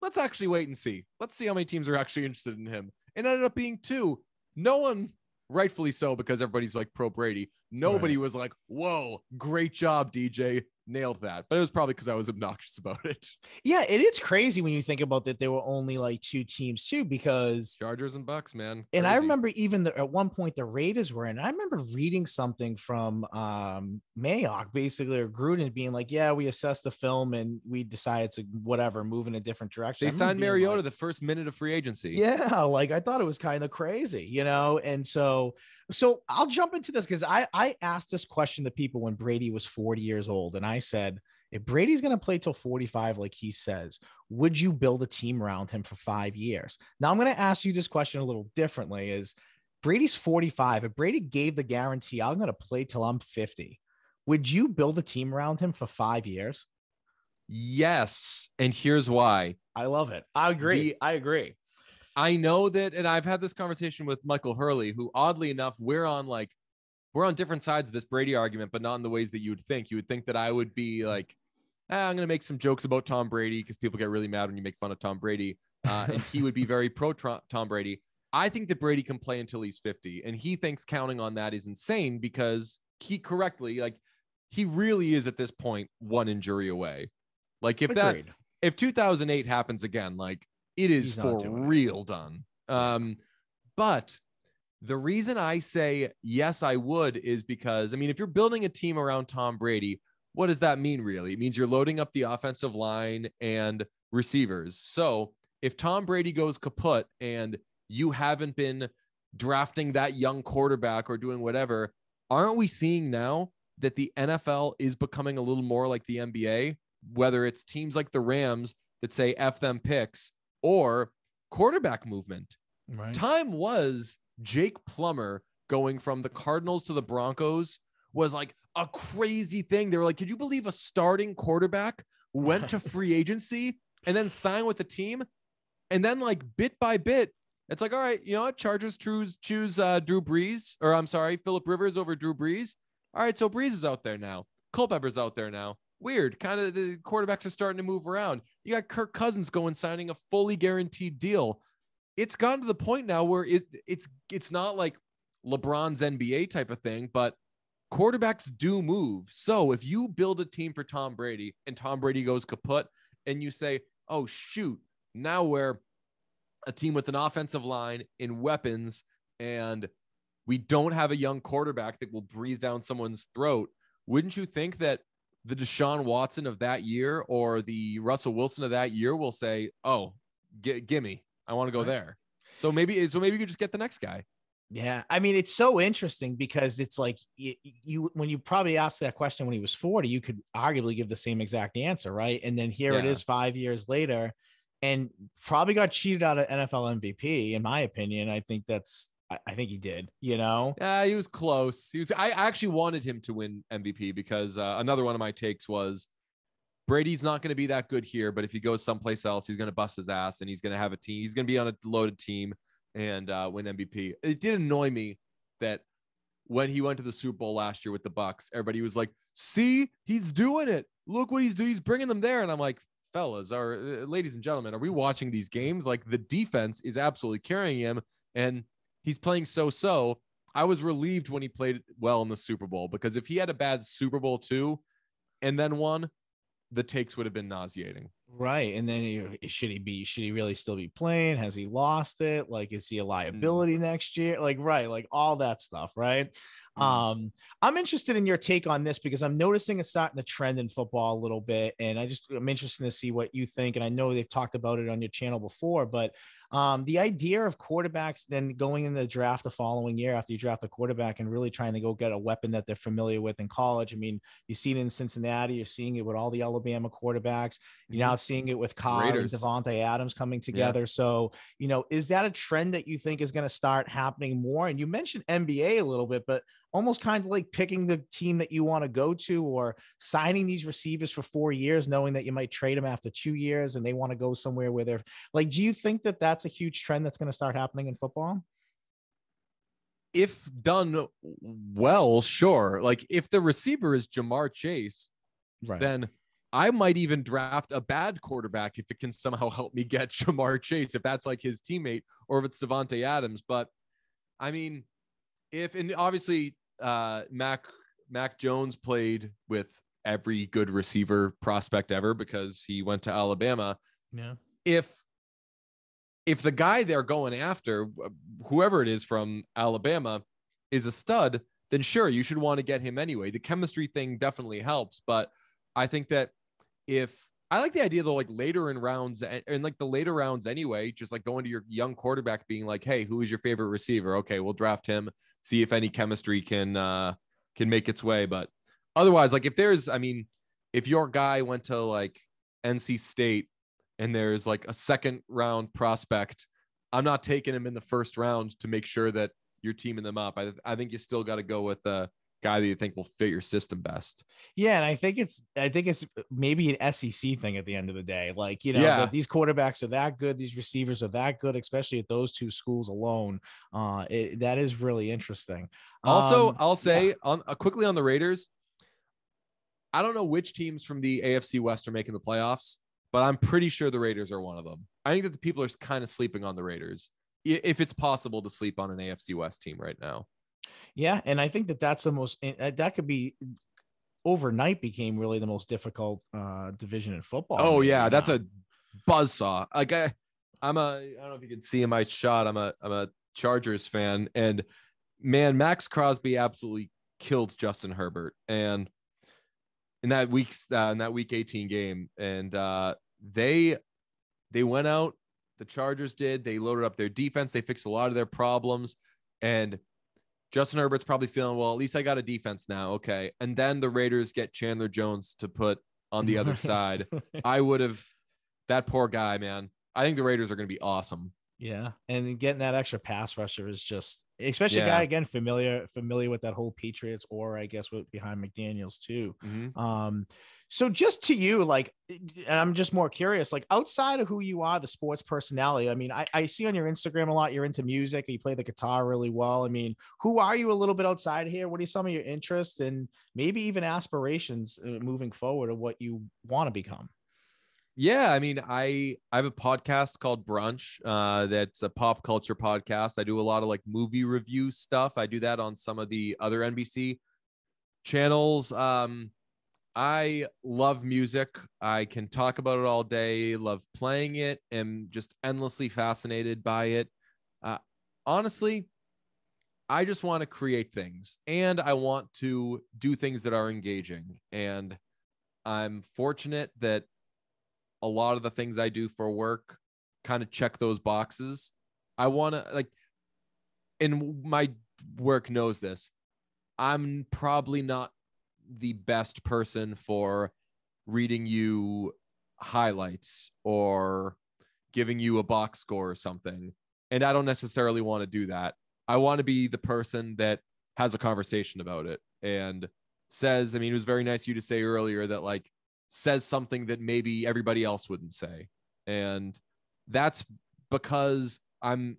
let's actually wait and see. Let's see how many teams are actually interested in him. And ended up being two. No one rightfully so because everybody's like pro Brady. Nobody was like whoa great job DJ nailed that but it was probably because I was obnoxious about it yeah, it is crazy when you think about that. There were only like two teams too, because Chargers and Bucs man and I remember even the, at one point the Raiders were in. I remember reading something from um Mayock, basically or Gruden being like, "Yeah, we assessed the film and we decided to whatever move in a different direction." they signed Mariota like, the first minute of free agency yeah, like I thought it was kind of crazy, you know. And so, so I'll jump into this because I I asked this question to people when Brady was 40 years old, and I said, if Brady's going to play till 45, like he says, would you build a team around him for five years? Now I'm going to ask you this question a little differently: Is Brady's 45? If Brady gave the guarantee, I'm going to play till I'm 50. Would you build a team around him for five years? yes and here's why I love it. I agree. The- I agree. I know that, and I've had this conversation with Michael Hurley, who oddly enough, we're on like we're on different sides of this Brady argument, but not in the ways that you would think. You would think that I would be like, ah, I'm gonna make some jokes about Tom Brady because people get really mad when you make fun of Tom Brady, uh, and he would be very pro Tom Brady. I think that Brady can play until he's 50, and he thinks counting on that is insane because he correctly like he really is at this point one injury away. Like if that if 2008 happens again, like it is for doing it. real done. Um, but the reason I say yes, I would is because I mean, if you're building a team around Tom Brady, what does that mean really? It means you're loading up the offensive line and receivers. So if Tom Brady goes kaput and you haven't been drafting that young quarterback or doing whatever, aren't we seeing now that the NFL is becoming a little more like the NBA? Whether it's teams like the Rams that say F them picks or quarterback movement. Right. Time was Jake Plummer going from the Cardinals to the Broncos was like a crazy thing. They were like, could you believe a starting quarterback went to free agency and then signed with the team? And then, like, bit by bit, it's like, all right, you know what? Chargers choose, choose uh, Drew Brees, or I'm sorry, Philip Rivers over Drew Brees. All right, so Brees is out there now. Culpepper's out there now. Weird. Kind of the quarterbacks are starting to move around. You got Kirk Cousins going signing a fully guaranteed deal. It's gotten to the point now where it, it's it's not like LeBron's NBA type of thing, but quarterbacks do move. So if you build a team for Tom Brady and Tom Brady goes kaput and you say, "Oh shoot, now we're a team with an offensive line in weapons and we don't have a young quarterback that will breathe down someone's throat." Wouldn't you think that the Deshaun Watson of that year or the Russell Wilson of that year will say, "Oh, g- gimme, I want to go Right. there." So maybe, so maybe you could just get the next guy. Yeah, I mean it's so interesting because it's like you, you when you probably asked that question when he was 40, you could arguably give the same exact answer, right? And then here it Yeah. is 5 years later and probably got cheated out of NFL MVP in my opinion. I think that's I, think he did, you know. Yeah, he was close. He was. I actually wanted him to win MVP because uh, another one of my takes was Brady's not going to be that good here, but if he goes someplace else, he's going to bust his ass and he's going to have a team. He's going to be on a loaded team and uh, win MVP. It did annoy me that when he went to the Super Bowl last year with the Bucs, everybody was like, "See, he's doing it. Look what he's doing. He's bringing them there." And I'm like, fellas, or uh, ladies and gentlemen, are we watching these games? Like the defense is absolutely carrying him, and he's playing so-so. I was relieved when he played well in the Super Bowl because if he had a bad Super Bowl two and then won, the takes would have been nauseating. Right. And then you, should he be should he really still be playing? Has he lost it? Like is he a liability mm. next year? Like right, like all that stuff, right? Mm. Um I'm interested in your take on this because I'm noticing a it's starting the trend in football a little bit and I just I'm interested to see what you think and I know they've talked about it on your channel before, but um, the idea of quarterbacks then going in the draft the following year after you draft a quarterback and really trying to go get a weapon that they're familiar with in college. I mean, you see it in Cincinnati, you're seeing it with all the Alabama quarterbacks. You're mm-hmm. now seeing it with Carr and Davante Adams coming together. Yeah. So, you know, is that a trend that you think is going to start happening more? And you mentioned NBA a little bit, but almost kind of like picking the team that you want to go to or signing these receivers for four years, knowing that you might trade them after two years and they want to go somewhere where they're like, do you think that that's a huge trend that's going to start happening in football? If done well, sure. Like if the receiver is Ja'Marr Chase, right. then I might even draft a bad quarterback if it can somehow help me get Ja'Marr Chase, if that's like his teammate, or if it's Davante Adams. But I mean, if and obviously uh, Mac Mac Jones played with every good receiver prospect ever because he went to Alabama. Yeah. If if the guy they're going after, whoever it is from Alabama, is a stud, then sure, you should want to get him anyway. The chemistry thing definitely helps, but I think that if I like the idea though, like later in rounds and like the later rounds anyway, just like going to your young quarterback being like, Hey, who is your favorite receiver? Okay, we'll draft him, see if any chemistry can uh can make its way. But otherwise, like if there's I mean, if your guy went to like NC State and there's like a second round prospect, I'm not taking him in the first round to make sure that you're teaming them up. I I think you still got to go with the guy that you think will fit your system best. Yeah, and I think it's I think it's maybe an SEC thing at the end of the day. Like you know, yeah. these quarterbacks are that good, these receivers are that good, especially at those two schools alone. Uh, it, that is really interesting. Also, um, I'll say yeah. on uh, quickly on the Raiders. I don't know which teams from the AFC West are making the playoffs, but I'm pretty sure the Raiders are one of them. I think that the people are kind of sleeping on the Raiders, if it's possible to sleep on an AFC West team right now. Yeah, and I think that that's the most uh, that could be overnight became really the most difficult uh division in football. Oh yeah, now. that's a buzz saw. Like I, I'm a I don't know if you can see in my shot. I'm a I'm a Chargers fan, and man, Maxx Crosby absolutely killed Justin Herbert, and in that week's uh, in that week 18 game, and uh, they they went out. The Chargers did. They loaded up their defense. They fixed a lot of their problems, and Justin Herbert's probably feeling, well, at least I got a defense now. Okay. And then the Raiders get Chandler Jones to put on the other side. I would have, that poor guy, man. I think the Raiders are going to be awesome. Yeah. And getting that extra pass rusher is just, especially yeah. a guy again familiar familiar with that whole Patriots or I guess with behind McDaniels too. Mm-hmm. Um, so just to you, like, and I'm just more curious, like outside of who you are, the sports personality. I mean, I, I see on your Instagram a lot, you're into music, you play the guitar really well. I mean, who are you a little bit outside here? What are some of your interests and maybe even aspirations uh, moving forward of what you want to become? Yeah, I mean, I I have a podcast called Brunch. Uh, that's a pop culture podcast. I do a lot of like movie review stuff. I do that on some of the other NBC channels. Um, I love music. I can talk about it all day, love playing it, and just endlessly fascinated by it. Uh, honestly, I just want to create things and I want to do things that are engaging. And I'm fortunate that a lot of the things I do for work kind of check those boxes. I want to, like, and my work knows this. I'm probably not the best person for reading you highlights or giving you a box score or something. And I don't necessarily want to do that. I want to be the person that has a conversation about it and says, I mean, it was very nice of you to say earlier that like says something that maybe everybody else wouldn't say. And that's because I'm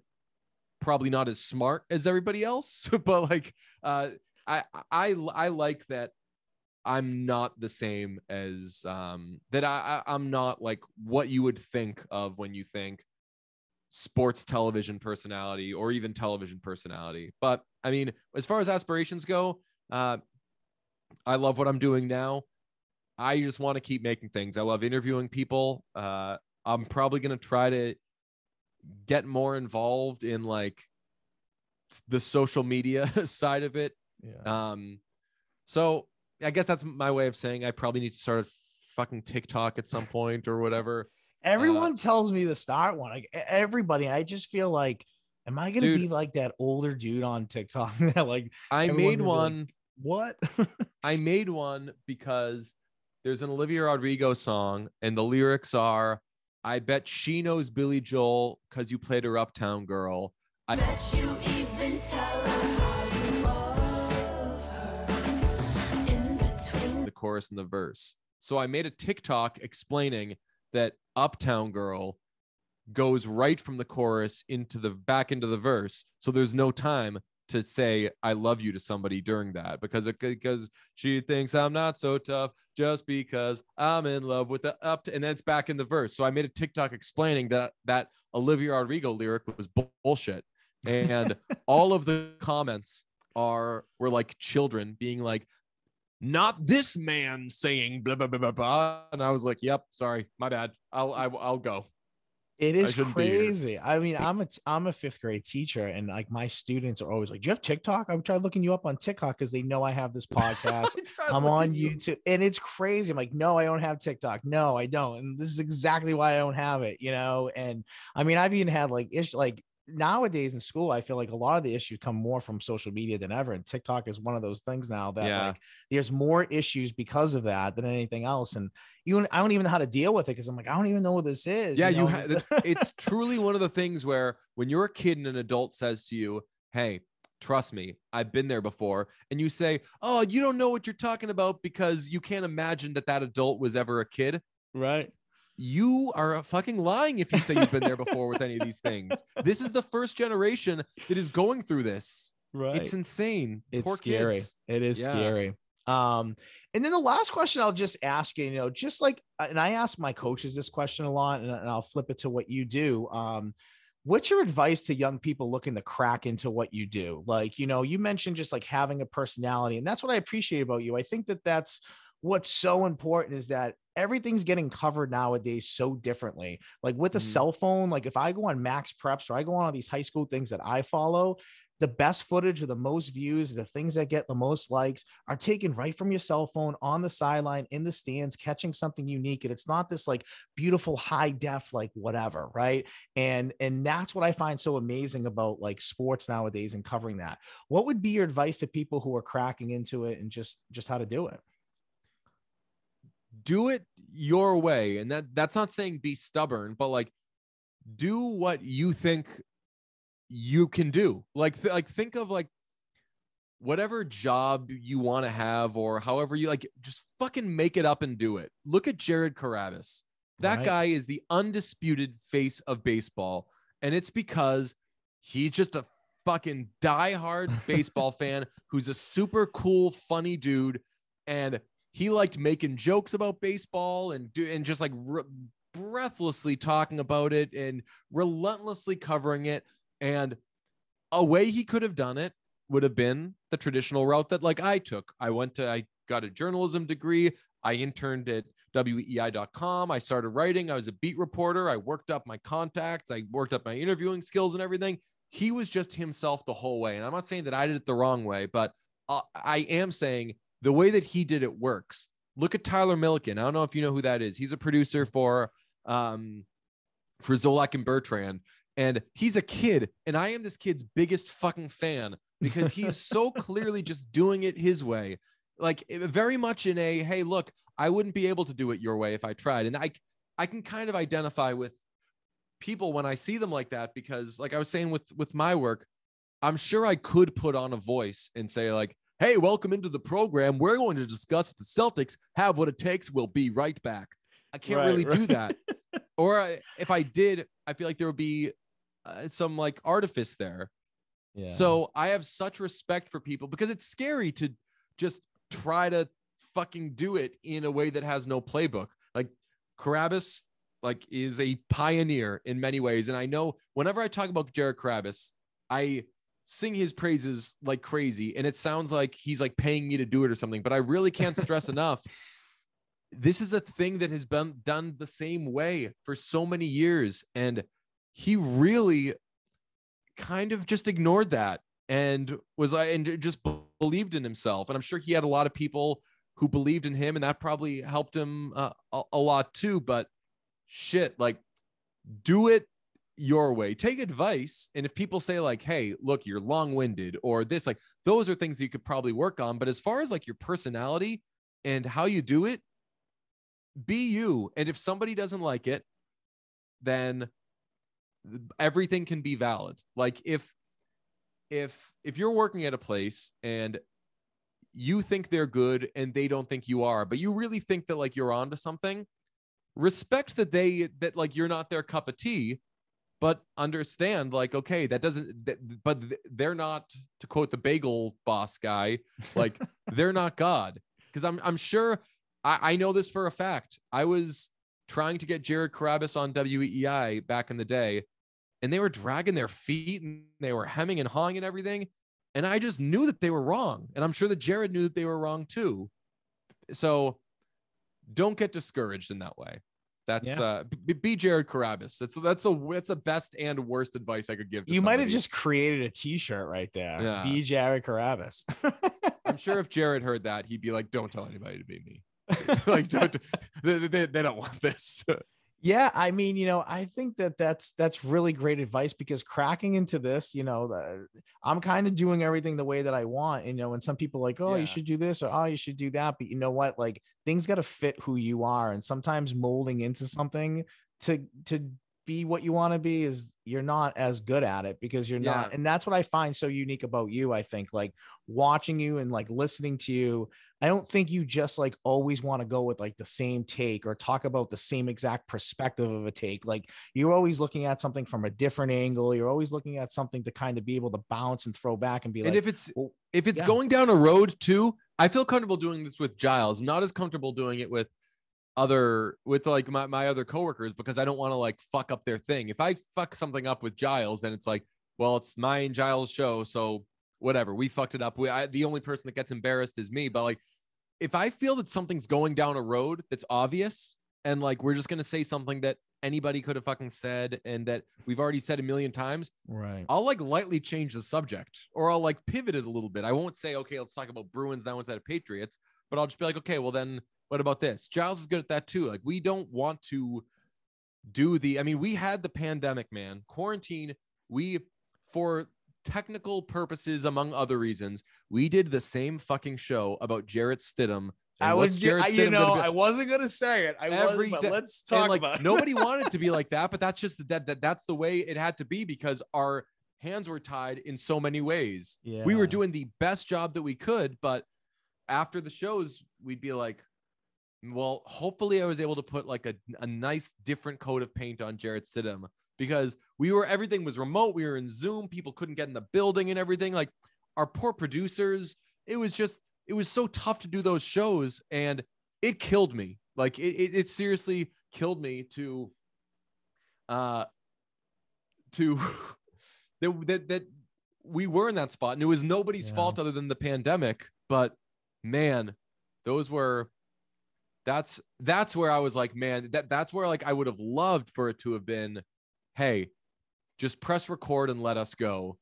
probably not as smart as everybody else, but like uh I I I like that I'm not the same as um, that. I, I I'm not like what you would think of when you think sports television personality or even television personality. But I mean, as far as aspirations go, uh, I love what I'm doing now. I just want to keep making things. I love interviewing people. Uh, I'm probably gonna try to get more involved in like the social media side of it. Yeah. Um, so I guess that's my way of saying I probably need to start a fucking TikTok at some point or whatever. Everyone tells me to start one. Like everybody, I just feel like, am I gonna Dude. be like that older dude on TikTok that like I made gonna like, one. what? I made one because there's an Olivia Rodrigo song, and the lyrics are, "I bet she knows Billy Joel because you played her Uptown Girl." I Bet you even tell her how you love her in between the chorus and the verse. So I made a TikTok explaining that Uptown Girl goes right from the chorus into the back into the verse. So there's no time to say I love you to somebody during that because it, because she thinks I'm not so tough just because I'm in love with the up to, and then it's back in the verse. So I made a TikTok explaining that that Olivia Rodrigo lyric was bullshit. And all of the comments are were like children being like not this man saying blah blah blah blah blah. And I was like, "Yep, sorry, my bad. I'll I, will i will go." It is shouldn't be here. crazy. I mean, I'm a I'm a fifth grade teacher, and like my students are always like, "Do you have TikTok?" I would try looking you up on TikTok because they know I have this podcast. I'm on you- YouTube, and it's crazy. I'm like, no, I don't have TikTok. No, I don't, and this is exactly why I don't have it. You know, and I mean, I've even had like ish like nowadays in school, I feel like a lot of the issues come more from social media than ever, and TikTok is one of those things now that Yeah. like there's more issues because of that than anything else, and even I don't even know how to deal with it because I'm like, I don't even know what this is. Yeah, you know? have. It's truly one of the things where when you're a kid and an adult says to you, "Hey." Trust me, I've been there before. And you say, Oh, you don't know what you're talking about because you can't imagine that that adult was ever a kid. right. You are a fucking lying if you say you've been there before with any of these things. This is the first generation that is going through this. Right. It's insane. it's Poor scary. kids. It is Yeah. scary. Um, and then the last question I'll just ask you, you know, just like, uh, and I ask my coaches this question a lot, and, and I'll flip it to what you do. Um, what's your advice to young people looking to crack into what you do? Like, you know, you mentioned just like having a personality, and that's what I appreciate about you. I think that that's what's so important is that everything's getting covered nowadays so differently. Like with a Mhm. cell phone, like if I go on Max Preps or I go on all these high school things that I follow, the best footage or the most views, the things that get the most likes are taken right from your cell phone on the sideline in the stands, catching something unique. And it's not this like beautiful high def, like whatever, right? And and that's what I find so amazing about like sports nowadays and covering that. What would be your advice to people who are cracking into it and just just how to do it? Do it your way. And that that's not saying be stubborn, but like do what you think you can do. Like th- like think of like whatever job you want to have or however you like just fucking make it up and do it. Look at Jared Carrabis. That Right. guy is the undisputed face of baseball and it's because he's just a fucking diehard baseball fan who's a super cool funny dude and he liked making jokes about baseball and do and just like re- breathlessly talking about it and relentlessly covering it and a way he could have done it would have been the traditional route that like I took. I went to I got a journalism degree. I interned at weei.com. I started writing. I was a beat reporter. I worked up my contacts. I worked up my interviewing skills and everything. He was just himself the whole way. And I'm not saying that I did it the wrong way, but uh, I am saying the way that he did it works. Look at Tyler Milliken. I don't know if you know who that is. He's a producer for um for Zolak and Bertrand and he's a kid and I am this kid's biggest fucking fan because he's so clearly just doing it his way. Like eh, very much in a hey, look, I wouldn't be able to do it your way if I tried. And I I can kind of identify with people when I see them like that because like I was saying with with my work, I'm sure I could put on a voice and say like, "Hey, welcome into the program. We're going to discuss if the Celtics have what it takes. We'll be right back." I can't Right, really do that. or I, if I did, I feel like there would be uh, some like artifice there. Yeah. So I have such respect for people because it's scary to just try to fucking do it in a way that has no playbook. Like Carrabis, like is a pioneer in many ways, and I know whenever I talk about Jared Carrabis, I sing his praises like crazy, and it sounds like he's like paying me to do it or something. But I really can't stress enough this is a thing that has been done the same way for so many years and he really kind of just ignored that and was like and just believed in himself and i'm sure he had a lot of people who believed in him and that probably helped him uh, a, a lot too but shit like do it your way. Take advice and if people say like hey look you're long-winded or this like those are things you could probably work on but as far as like your personality and how you do it be you. And if somebody doesn't like it then everything can be valid. Like if if if you're working at a place and you think they're good and they don't think you are but you really think that like you're onto something respect that they that like you're not their cup of tea but understand like okay that doesn't that, but they're not to quote the bagel boss guy like they're not god. Because i'm i'm sure I, I know this for a fact. I was trying to get jared carrabis on weei back in the day and they were dragging their feet and they were hemming and hawing and everything and i just knew that they were wrong and i'm sure that jared knew that they were wrong too. So don't get discouraged in that way that's Yeah. uh be, be jared carrabis that's that's a that's the best and worst advice i could give You might have just created a T-shirt right there. Yeah. Be Jared Carrabis. i'm sure if jared heard that he'd be like don't tell anybody to be me like don't they, they, they don't want this Yeah, I mean, you know, I think that that's that's really great advice because cracking into this, you know, the, I'm kind of doing everything the way that I want, you know, and some people like, oh, Yeah. you should do this or oh, you should do that, but you know what? Like things got to fit who you are, and sometimes molding into something to to be what you want to be is you're not as good at it because you're not and that's what i find so unique about you i think like watching you and like listening to you i don't think you just like always want to go with like the same take or talk about the same exact perspective of a take like you're always looking at something from a different angle you're always looking at something to kind of be able to bounce and throw back and be and like if it's well, if it's yeah. going down a road too i feel comfortable doing this with giles I'm not as comfortable doing it with other with like my, my other coworkers because i don't want to like fuck up their thing if i fuck something up with giles then it's like well it's my and giles show so whatever we fucked it up we, I, the only person that gets embarrassed is me but like if i feel that something's going down a road that's obvious and like we're just gonna say something that anybody could have fucking said and that we've already said a million times right I'll like lightly change the subject or I'll like pivot it a little bit. I won't say, okay, let's talk about Bruins now instead of Patriots, but I'll just be like, okay, well then what about this? Giles is good at that too. Like we don't want to do the, I mean, we had the pandemic, man, quarantine. We, for technical purposes, among other reasons, we did the same fucking show about Jarrett Stidham. i was Jarrett I, you Stidham know i wasn't gonna say it i Every wasn't but let's talk like about it. nobody wanted to be like that, but that's just that, that that's the way it had to be because our hands were tied in so many ways. yeah We were doing the best job that we could, but after the shows, we'd be like, well, hopefully I was able to put like a, a nice different coat of paint on Jarrett Stidham because we were everything was remote. We were in Zoom, people couldn't get in the building and everything. Like our poor producers, it was just it was so tough to do those shows and it killed me. Like it, it, it seriously killed me to uh to that, that that we were in that spot and it was nobody's Yeah. fault other than the pandemic but man those were that's that's where i was like man that that's where like i would have loved for it to have been hey just press record and let us go.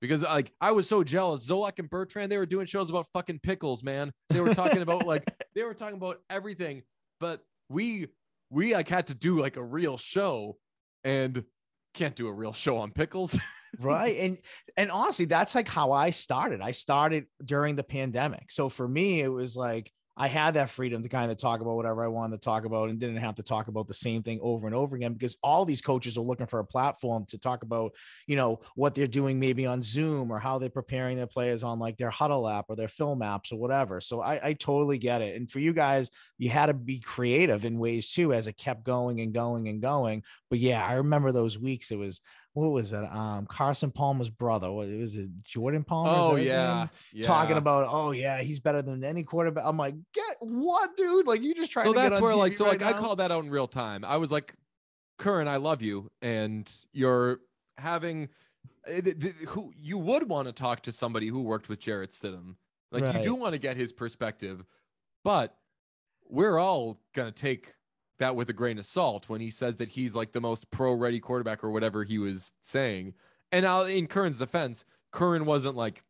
Because like i was so jealous. Zolak and bertrand they were doing shows about fucking pickles man. They were talking about like they were talking about everything but we we like had to do like a real show and can't do a real show on pickles. Right and and honestly that's like how i started. I started during the pandemic. So for me it was like i had that freedom to kind of talk about whatever i wanted to talk about and didn't have to talk about the same thing over and over again because all these coaches are looking for a platform to talk about you know what they're doing maybe on zoom or how they're preparing their players on like their huddle app or their film apps or whatever. So i, I totally get it. And for you guys you had to be creative in ways too as it kept going and going and going. But yeah i remember those weeks it was what was that? Um, Carson Palmer's brother. What was it Jordan Palmer? Oh yeah, yeah. Talking about, oh yeah, he's better than any quarterback. I'm like, get what, dude? Like you just trying so to get on So that's where like so right like i now? called that out in real time i was like curran i love you and you're having eh, who you would want to talk to somebody who worked with Jarrett Stidham. Like you do want to get his perspective, but we're all gonna take that with a grain of salt when he says that he's like the most pro-ready quarterback or whatever he was saying. And now in Curran's defense, Curran wasn't like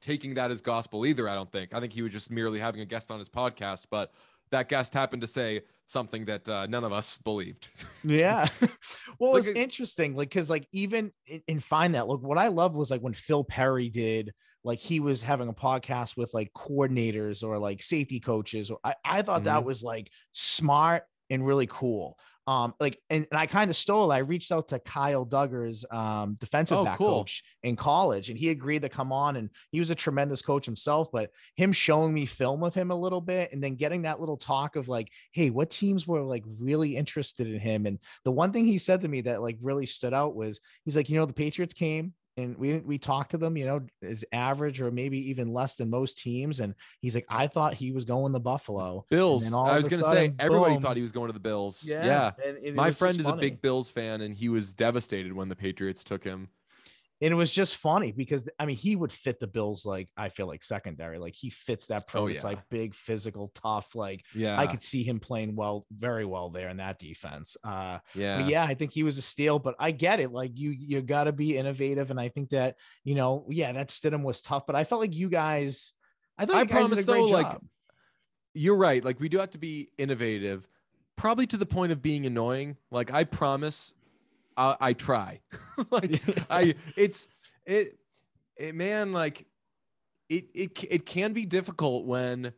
taking that as gospel either. I don't think. I think he was just merely having a guest on his podcast, but that guest happened to say something that uh, none of us believed. Yeah. well, it's Like, interesting, like, cause like even in, in Find That, look, what I loved was like when Phil Perry did, like he was having a podcast with like coordinators or like safety coaches. Or I, I thought that Mhm. was like smart and really cool. Um, like, and, and I kind of stole. I reached out to Kyle Dugger's, um, defensive Oh, back cool. coach in college, and he agreed to come on. And he was a tremendous coach himself. But him showing me film of him a little bit, and then getting that little talk of like, hey, what teams were like really interested in him? And the one thing he said to me that like really stood out was he's like, you know, the Patriots came and we we talked to them, you know, is average or maybe even less than most teams. And he's like, I thought he was going to Buffalo. Bills. I was gonna say sudden, everybody boom. thought he was going to the Bills. Yeah. and it My friend is a big Bills fan and he was devastated when the Patriots took him. And it was just funny because I mean he would fit the Bills like I feel like secondary, like he fits that Oh, prototype, yeah. big, physical, tough. Like Yeah. I could see him playing well, very well there in that defense. Uh, yeah. But yeah, I think he was a steal, but I get it. Like you, you got to be innovative, and I think that you know, yeah, that Stidham was tough, but I felt like you guys, I thought I you guys did a promise, great though, like, job. You're right. Like we do have to be innovative, probably to the point of being annoying. Like I promise, I, I try. like I, it's it, it, man. Like it, it, it can be difficult when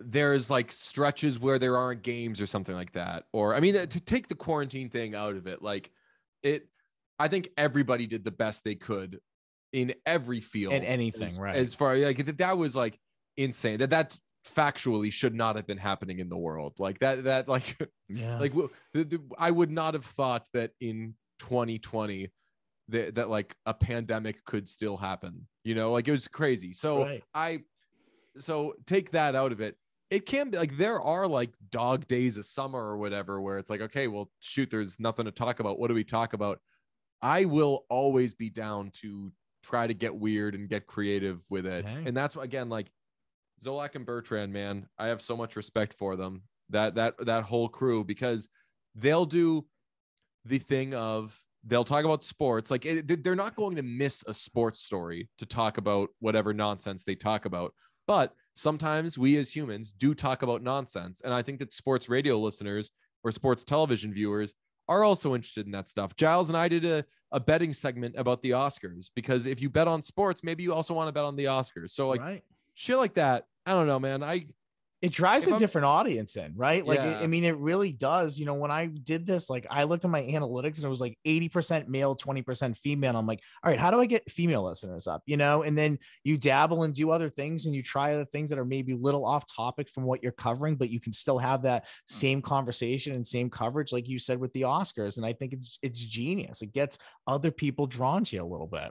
there's like stretches where there aren't games or something like that. Or I mean, to take the quarantine thing out of it, like it. I think everybody did the best they could in every field In anything, as, right. As far like that, that was like insane. That that factually should not have been happening in the world. Like that that like yeah, like I would not have thought that in 2020 that that like a pandemic could still happen. You know, like it was crazy. So Right. I so take that out of it. It can be like there are like dog days of summer or whatever where it's like, okay, well, shoot, there's nothing to talk about. What do we talk about? I will always be down to try to get weird and get creative with it. Hey. And that's again like Zolak and Bertrand, man. I have so much respect for them. That that that whole crew because they'll do the thing of they'll talk about sports like eh, it, they're not going to miss a sports story to talk about whatever nonsense they talk about but sometimes we as humans do talk about nonsense and i think that sports radio listeners or sports television viewers are also interested in that stuff giles and i did a, a betting segment about the oscars because if you bet on sports maybe you also want to bet on the oscars so like right. shit like that i don't know man i It drives a I'm- different audience in, right? Like, it- Yeah. I mean, it really does. You know, when I did this, like, I looked at my analytics and it was like 80% male, 20% female. I'm like, all right, how do I get female listeners up? You know, and then you dabble and do other things and you try other things that are maybe a little off topic from what you're covering, but you can still have that same conversation and same coverage, like you said with the Oscars. And I think it's it's genius. It gets other people drawn to you a little bit.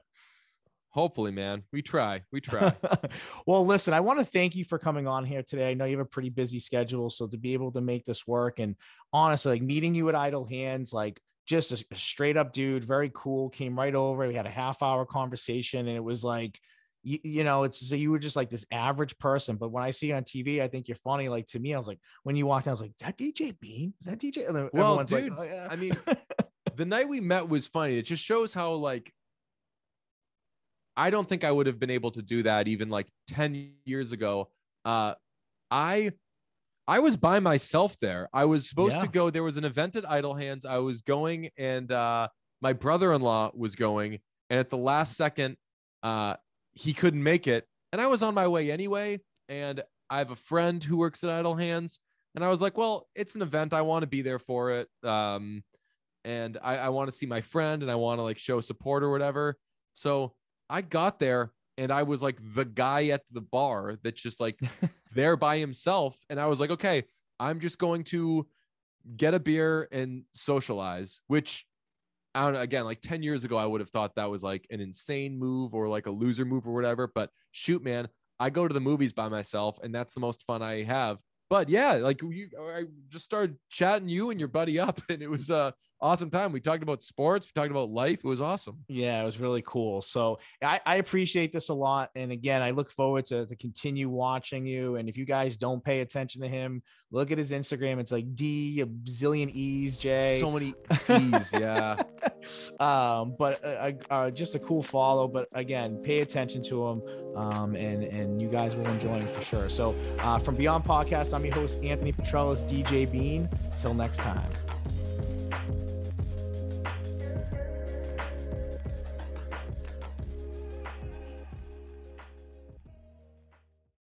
Hopefully man we try we try well, listen, I want to thank you for coming on here today. I know you have a pretty busy schedule, so to be able to make this work and honestly, like meeting you at Idle Hands, like just a, straight up dude, very cool. Came right over. We had a half hour conversation, and it was like, you, you know, it's so you were just like this average person. But when I see you on TV, I think you're funny. Like to me, I was like, when you walked in, I was like, is that DJ Bean? Is that DJ? And then Well, everyone's like, dude, "Oh, yeah." I mean, the night we met was funny. It just shows how like I don't think I would have been able to do that even like 10 years ago. Uh I I was by myself there. I was supposed Yeah. to go. There was an event at Idle Hands. I was going and uh my brother-in-law was going and at the last second uh he couldn't make it and I was on my way anyway and I have a friend who works at Idle Hands and I was like, well, it's an event. I want to be there for it. Um, and I, I want to see my friend and I want to like show support or whatever. So I got there and I was like the guy at the bar that's just like there by himself. And I was like, okay, I'm just going to get a beer and socialize, which I don't know, again, like 10 years ago, I would have thought that was like an insane move or like a loser move or whatever. But shoot, man, I go to the movies by myself and that's the most fun I have. But yeah, like you, I just started chatting you and your buddy up and it was, uh, awesome time. We talked about sports, we talked about life. It was awesome. Yeah, it was really cool. So I, I appreciate this a lot. And again, I look forward to, to continue watching you. And if you guys don't pay attention to him, look at his Instagram. It's like D a zillion E's, J. So many E's, yeah. um, but uh, uh, just a cool follow. But again, pay attention to him, um, and and you guys will enjoy him for sure. So uh, from Beyond Podcast, I'm your host Anthony Petrellis, DJ Bean. Till next time.